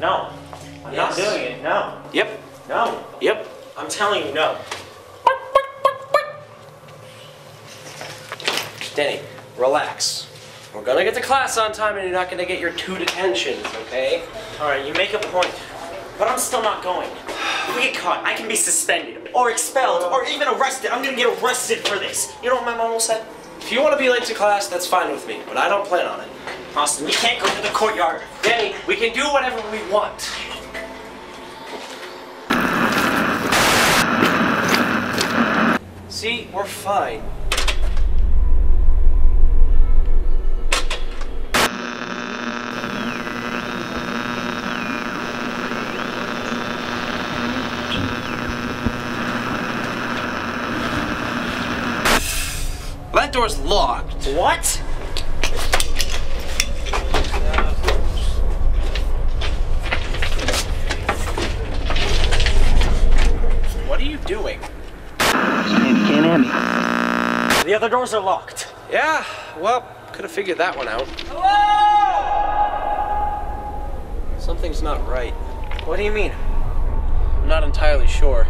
No. I'm Yes. not doing it. No. Yep. No. Yep. I'm telling you no. Denny, relax. We're gonna get to class on time and you're not gonna get your two detentions, okay? Alright, you make a point. But I'm still not going. If we get caught, I can be suspended, or expelled, or even arrested. I'm gonna get arrested for this. You know what my mom will say? If you wanna be late to class, that's fine with me, but I don't plan on it. Austin, we can't go to the courtyard. Denny, we can do whatever we want. See, we're fine. That door's locked. What? What are you doing? Can't, can't me. The other doors are locked. Yeah, well, could have figured that one out. Something's not right. What do you mean? I'm not entirely sure.